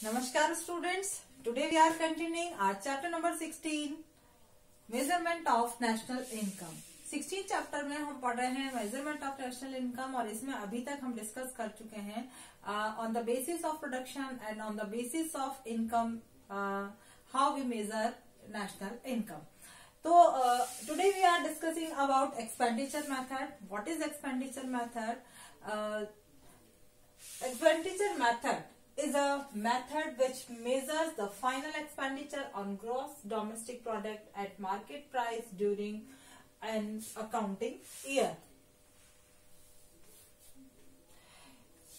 Namaskar students. Today we are continuing our chapter number 16 measurement of national income 16 chapter में हम पढ़ रहे हैं मेज़रमेंट ऑफ़ नेशनल इनकम और इसमें अभी तक हम डिस्कस कर चुके हैं on the basis of production and on the basis of income how we measure national income तो today we are discussing about expenditure method what is expenditure method expenditure method is a method which measures the final expenditure on gross domestic product at market price during an accounting year.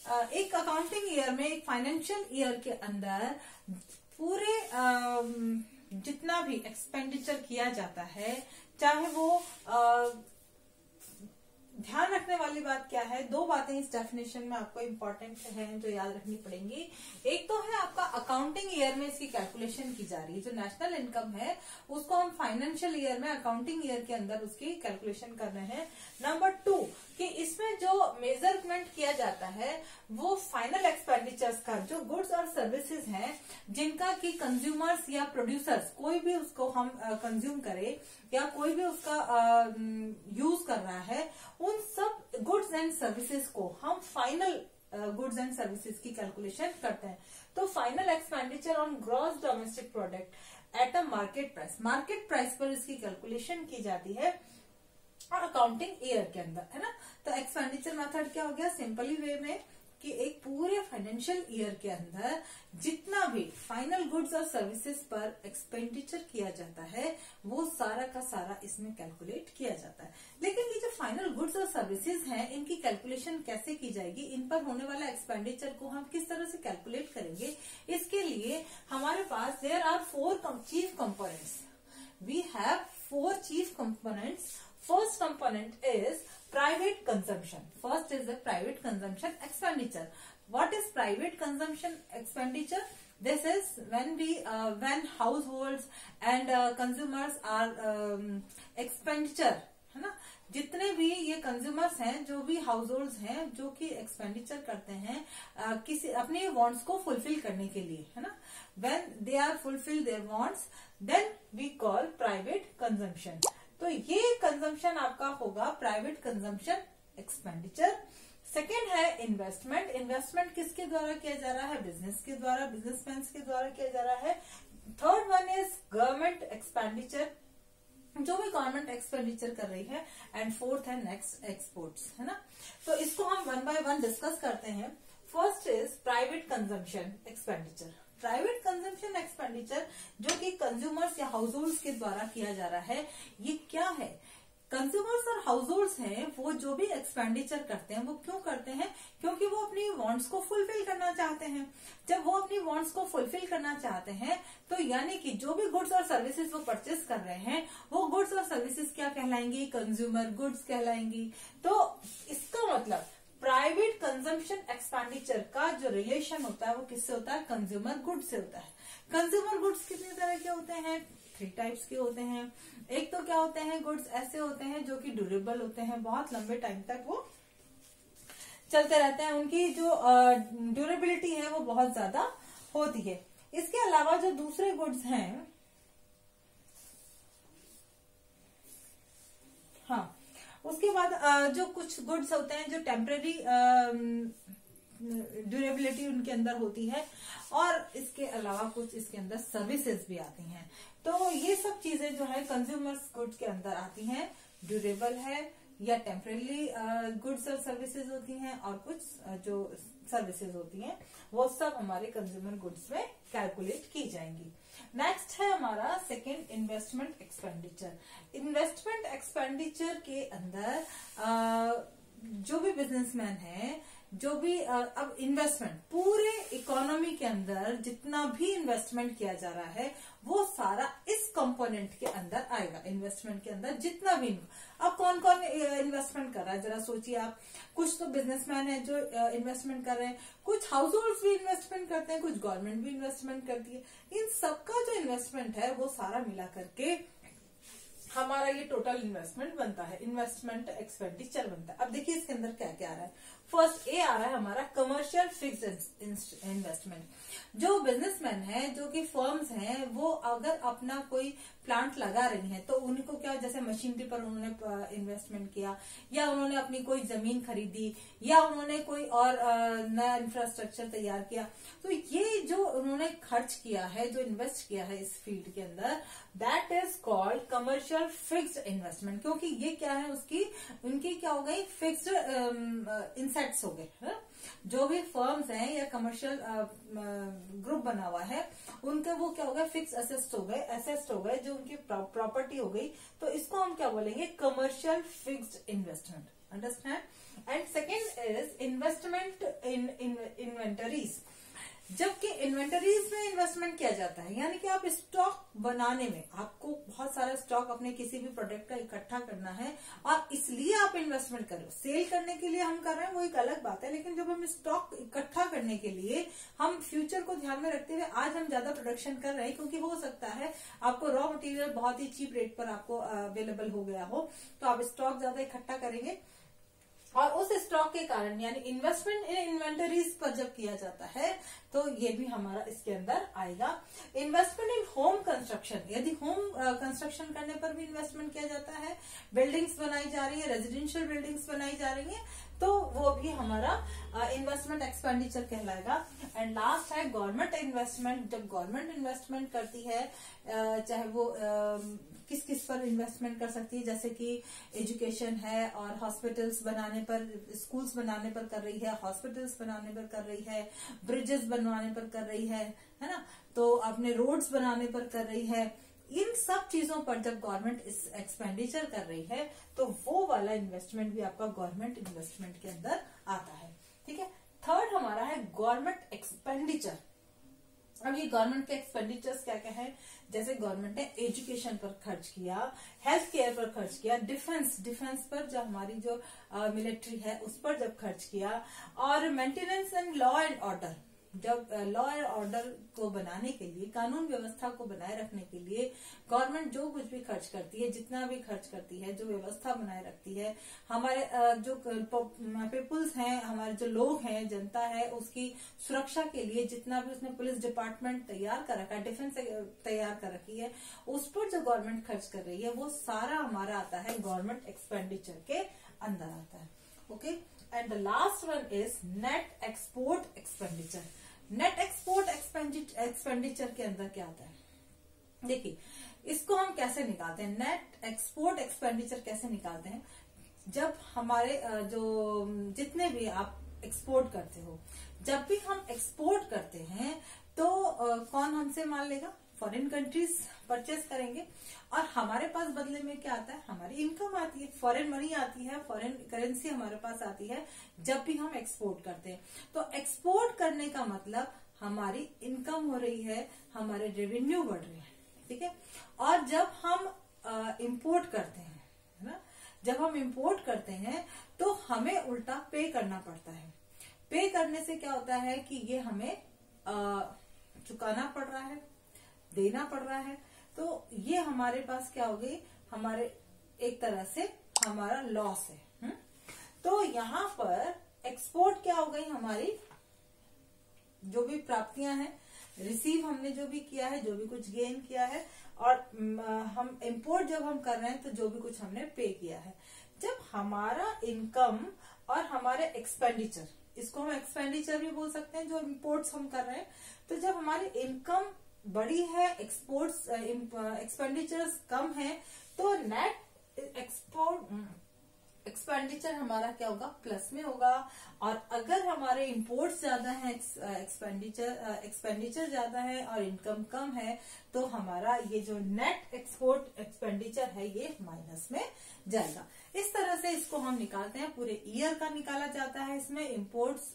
Uh, एक accounting year में एक financial year के अंदर पूरे um, जितना भी expenditure किया जाता है चाहे वो uh, रखने वाली बात क्या है? दो बातें इस डेफिनेशन में आपको इम्पोर्टेंट है जो याद रखनी पड़ेंगी। एक तो है आपका अकाउंटिंग ईयर में इसकी कैलकुलेशन की जा रही है। जो नेशनल इनकम है, उसको हम फाइनेंशियल ईयर में अकाउंटिंग ईयर के अंदर उसकी कैलकुलेशन कर रहे हैं। नंबर टू कि इसमें जो मेज़रमेंट किया जाता है, वो फाइनल एक्सपेंडिचर्स का जो गुड्स और सर्विसेज़ हैं, जिनका कि कंज्यूमर्स या प्रोड्यूसर्स कोई भी उसको हम कंज्यूम करे या कोई भी उसका यूज़ कर रहा है, उन सब गुड्स एंड सर्विसेज़ को हम फाइनल गुड्स एंड सर्विसेज़ की कैलकुलेशन करते हैं। तो final expenditure on gross domestic product at a market price market price पर इसकी कैलकुलेशन की जाती है। और अकाउंटिंग ईयर के अंदर, है ना? तो एक्सपेंडिचर मेथड क्या हो गया? सिंपली वे में कि एक पूरे फाइनेंशियल ईयर के अंदर जितना भी फाइनल गुड्स और सर्विसेज़ पर एक्सपेंडिचर किया जाता है, वो सारा का सारा इसमें कैलकुलेट किया जाता है। लेकिन ये जो फाइनल गुड्स और सर्विसेज़ हैं, इनकी कैलकुलेशन कैसे की जाएगी? इन पर होने वाला एक्सपेंडिचर को हम किस तरह से कैलकुलेट करेंगे? इसके लिए हमारे पास there are four chief components we have four chief components first component is private consumption first is the private consumption expenditure what is private consumption expenditure this is when we uh, when households and uh, consumers are um, expenditure है ना जितने भी ये consumers हैं जो भी house hold हैं जो कि एक्सपेंडिचर करते हैं आ, किसी अपने वांट्स को फुलफिल करने के लिए है ना when they are fulfil their wants then we call private consumption तो ये कंजम्पशन आपका होगा प्राइवेट कंजम्पशन एक्सपेंडिचर सेकेंड है इन्वेस्टमेंट इन्वेस्टमेंट किसके द्वारा किया जा रहा है? बिज़नेस के द्वारा बिजनेसमैन के द्वारा किया जा रहा है. Third one is government expenditure जो भी गवर्नमेंट एक्सपेंडिचर कर रही है. एंड फोर्थ है नेक्स्ट एक्सपोर्ट्स है ना? तो इसको हम वन बाय वन डिस्कस करते हैं. First is private consumption expenditure private consumption expenditure जो कंज्यूमर्स या हाउस होल्ड के द्वारा किया जा रहा है, ये क्या है? कंज्यूमर्स और हाउस होल्ड हैं, वो जो भी एक्सपेंडिचर करते हैं, वो क्यों करते हैं? क्योंकि वो अपनी वांट्स को फुलफिल करना चाहते हैं। जब वो अपनी वांट्स को फुलफिल करना चाहते हैं तो यानी कि जो भी गुड्स और सर्विसेज़ वो परचेस कर रहे हैं, वो गुड्स और सर्विसेज़ क्या कहलाएँगी? Consumer goods कहलाएँगी। तो इसका मतलब प्राइवेट कंजम्पशन एक्सपेंडिचर का जो रिलेशन होता है, वो किससे होता है? कंज्यूमर गुड्स से होता है। कंज्यूमर गुड्स कितने तरह के होते हैं? थ्री टाइप्स के होते हैं। एक तो क्या होते हैं? गुड्स ऐसे होते हैं जो कि ड्यूरेबल होते हैं। बहुत लंबे टाइम तक वो चलते रहते हैं। उनकी जो ड्यूरेबिलिटी है वो बहुत ज़्यादा होती है। इसके अलावा जो दूसरे गुड्स हैं हाँ उसके बाद जो कुछ गुड्स होते हैं जो टेम्पररी ड्यूरेबिलिटी उनके अंदर होती है और इसके अलावा कुछ इसके अंदर सर्विसेज़ भी आती हैं। तो ये सब चीज़ें जो है कंज्यूमर्स गुड्स के अंदर आती हैं। ड्यूरेबल है या टेम्परेली गुड्स और सर्विसेज़ होती हैं और कुछ जो सर्विसेज़ होती हैं वो सब हमारे कंज्यूमर गुड्स में कैलकुलेट की जाएँगी। नेक्स्ट है हमारा second investment expenditure investment expenditure के अंदर आ, जो भी बिजनेसमैन है जो भी अब इन्वेस्टमेंट पूरे इकोनॉमी के अंदर जितना भी इन्वेस्टमेंट किया जा रहा है, वो सारा इस कंपोनेंट के अंदर आएगा इन्वेस्टमेंट के अंदर जितना भी अब कौन कौन इन्वेस्टमेंट कर रहा है? जरा सोचिए आप। कुछ तो बिजनेसमैन है जो इन्वेस्टमेंट कर रहे हैं। कुछ हाउस होल्ड भी इन्वेस्टमेंट करते हैं, कुछ गवर्नमेंट भी इन्वेस्टमेंट करती है। इन सबका जो इन्वेस्टमेंट है, वो सारा मिला करके हमारा ये टोटल इन्वेस्टमेंट बनता है इन्वेस्टमेंट एक्सपेंडिचर बनता है। अब देखिए इसके अंदर क्या क्या आ रहा है। फ़र्स्ट ए आ रहा है हमारा कमर्शियल फिक्स इन्वेस्टमेंट जो बिजनेसमैन है, जो कि फर्म्स हैं, वो अगर अपना कोई प्लांट लगा रही हैं तो उनको क्या, जैसे मशीनरी पर उन्होंने इन्वेस्टमेंट किया, या उन्होंने अपनी कोई ज़मीन खरीदी, या उन्होंने कोई और नया इंफ्रास्ट्रक्चर तैयार किया तो ये जो उन्होंने खर्च किया है, जो इन्वेस्ट किया है इस फ़ील्ड के अंदर that is called commercial fixed investment, क्योंकि ये क्या है उसकी, उनकी क्या हो गई, फिक्स्ड इंसेट्स हो गए जो भी फर्म्स हैं या कमर्शियल ग्रुप बना हुआ है, उनके वो क्या हो गए फिक्स असेस्ट हो गए असेस्ट हो गए, जो उनकी प्रॉपर्टी हो गई। तो इसको हम क्या बोलेंगे, commercial fixed investment understand and second is investment in inventories जबकि इन्वेंटरीज में इन्वेस्टमेंट किया जाता है, यानी कि आप स्टॉक बनाने में आपको बहुत सारा स्टॉक अपने किसी भी प्रोडक्ट का इकट्ठा करना है और इसलिए आप इन्वेस्टमेंट करो सेल करने के लिए हम कर रहे हैं, वो एक अलग बात है, लेकिन जब हम स्टॉक इकट्ठा करने के लिए हम फ्यूचर को ध्यान में रखते हुए आज हम ज़्यादा प्रोडक्शन कर रहे हैं, क्योंकि हो सकता है आपको रॉ मटेरियल बहुत ही चीप रेट पर आपको अवेलेबल हो गया हो तो आप स्टॉक ज़्यादा इकट्ठा करेंगे। और उस स्टॉक के कारण, यानी इन्वेस्टमेंट इन इन्वेंटरीज पर जब किया जाता है तो ये भी हमारा इसके अंदर आएगा। इन्वेस्टमेंट इन होम कंस्ट्रक्शन यदि होम कंस्ट्रक्शन करने पर भी इन्वेस्टमेंट किया जाता है बिल्डिंग्स बनाई जा रही है रेजिडेंशियल बिल्डिंग्स बनाई जा रही है तो वो भी हमारा इन्वेस्टमेंट एक्सपेंडिचर कहलाएगा। एंड लास्ट है गवर्नमेंट इन्वेस्टमेंट जब गवर्नमेंट इन्वेस्टमेंट करती है चाहे वो किस किस पर इन्वेस्टमेंट कर सकती है, जैसे कि एजुकेशन है और हॉस्पिटल्स बनाने पर स्कूल्स बनाने पर कर रही है हॉस्पिटल्स बनाने पर कर रही है ब्रिजेस बनवाने पर कर रही है है ना? तो अपने रोड्स बनाने पर कर रही है। इन सब चीज़ों पर जब गवर्नमेंट एक्सपेंडिचर कर रही है तो वो वाला इन्वेस्टमेंट भी आपका गवर्नमेंट इन्वेस्टमेंट के अंदर आता है। ठीक है? थर्ड हमारा है गवर्नमेंट एक्सपेंडिचर अब ये गवर्नमेंट के एक्सपेंडिचर्स क्या क्या है? जैसे गवर्नमेंट ने एजुकेशन पर खर्च किया हेल्थ केयर पर खर्च किया डिफेंस डिफेंस पर जो हमारी जो मिलिट्री है, उस पर जब खर्च किया, और maintenance and law and order जब लॉ एंड ऑर्डर को बनाने के लिए, कानून व्यवस्था को बनाए रखने के लिए गवर्नमेंट जो कुछ भी खर्च करती है, जितना भी खर्च करती है, जो व्यवस्था बनाए रखती है, हमारे जो पीपुल्स हैं, हमारे जो लोग हैं, जनता है, उसकी सुरक्षा के लिए जितना भी उसने पुलिस डिपार्टमेंट तैयार कर रखा है डिफेंस तैयार कर रखी है, उस पर जो गवर्नमेंट खर्च कर रही है, वो सारा हमारा आता है गवर्नमेंट एक्सपेंडिचर के अंदर आता है। Okay and the last one is net export expenditure net export expenditure के अंदर क्या आता है? देखिए, इसको हम कैसे निकालते हैं? नेट एक्सपोर्ट एक्सपेंडिचर कैसे निकालते हैं? जब हमारे जो, जितने भी आप एक्सपोर्ट करते हो, जब भी हम एक्सपोर्ट करते हैं तो कौन हमसे माल लेगा? फॉरेन कंट्रीज़ परचेस करेंगे। और हमारे पास बदले में क्या आता है? हमारी इनकम आती है। फॉरेन मनी आती है फॉरेन करेंसी हमारे पास आती है जब भी हम एक्सपोर्ट करते हैं। तो एक्सपोर्ट करने का मतलब हमारी इनकम हो रही है हमारे रेवेन्यू बढ़ रहे हैं ठीक है? और जब हम इम्पोर्ट करते हैं है ना? जब हम इम्पोर्ट करते हैं तो हमें उल्टा पे करना पड़ता है। पे करने से क्या होता है कि ये हमें आ, चुकाना पड़ रहा है। देना पड़ रहा है तो ये हमारे पास क्या हो गई हमारे एक तरह से हमारा लॉस है हुँ? हम्म? तो यहाँ पर एक्सपोर्ट क्या हो गई हमारी जो भी प्राप्तियाँ हैं रिसीव हमने जो भी किया है, जो भी कुछ गेन किया है, और हम इम्पोर्ट जब हम कर रहे हैं तो जो भी कुछ हमने पे किया है जब हमारा इनकम और हमारे एक्सपेंडिचर इसको हम एक्सपेंडिचर भी बोल सकते हैं, जो इम्पोर्ट्स हम कर रहे हैं तो जब हमारी इनकम बड़ी है एक्सपोर्ट्स एक्सपेंडिचर्स कम है तो नेट एक्सपोर्ट एक्सपेंडिचर हमारा क्या होगा? प्लस में होगा। और अगर हमारे इंपोर्ट्स ज़्यादा है एक्सपेंडिचर एक्सपेंडिचर ज़्यादा है और इनकम कम है तो हमारा ये जो नेट एक्सपोर्ट एक्सपेंडिचर है, ये माइनस में जाएगा। इस तरह से इसको हम निकालते हैं। पूरे ईयर का निकाला जाता है इसमें। इम्पोर्ट्स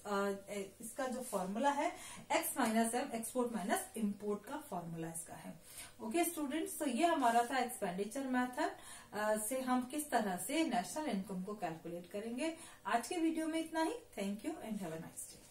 इसका जो फॉर्मूला है X minus M export minus import का फॉर्मूला इसका है। ओके स्टूडेंट्स तो ये हमारा था एक्सपेंडिचर मेथड से हम किस तरह से नेशनल इनकम को कैलकुलेट करेंगे। आज के वीडियो में इतना ही। Thank you and have a nice day